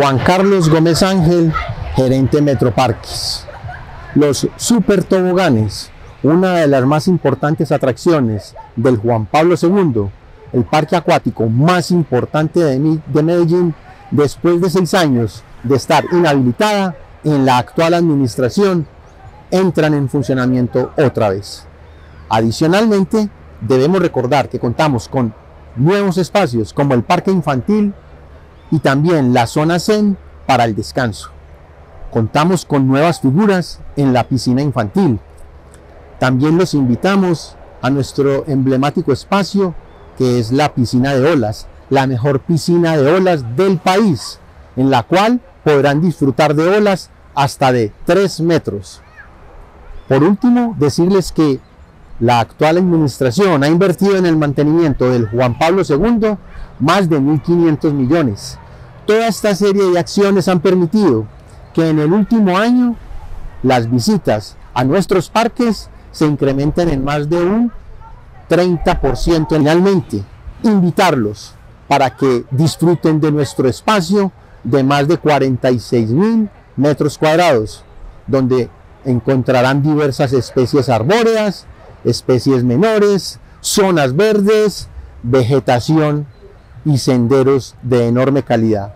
Juan Carlos Gómez Ángel, gerente Metroparques. Los super toboganes, una de las más importantes atracciones del Juan Pablo II, el parque acuático más importante de Medellín, después de seis años de estar inhabilitada en la actual administración, entran en funcionamiento otra vez. Adicionalmente, debemos recordar que contamos con nuevos espacios como el parque infantil y también la zona Zen para el descanso. Contamos con nuevas figuras en la piscina infantil. También los invitamos a nuestro emblemático espacio que es la piscina de olas, la mejor piscina de olas del país, en la cual podrán disfrutar de olas hasta de 3 metros. Por último, decirles que la actual administración ha invertido en el mantenimiento del Juan Pablo II más de 1.500 millones. Toda esta serie de acciones han permitido que en el último año las visitas a nuestros parques se incrementen en más de un 30% anualmente. Invitarlos para que disfruten de nuestro espacio de más de 46 mil metros cuadrados, donde encontrarán diversas especies arbóreas, especies menores, zonas verdes, vegetación y senderos de enorme calidad.